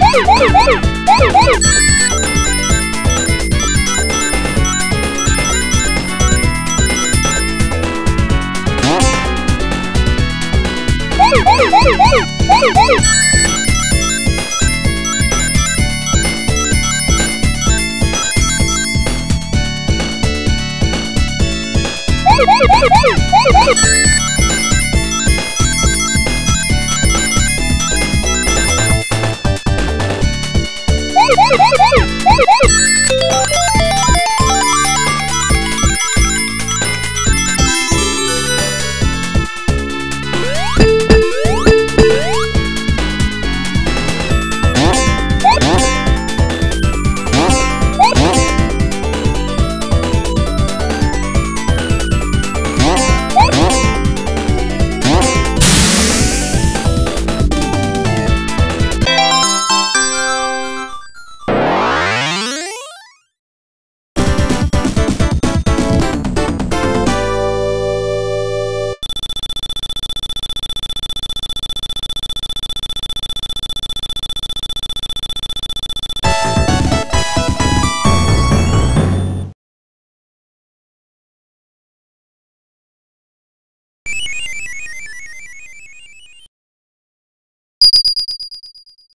Woo! Woo-hoo!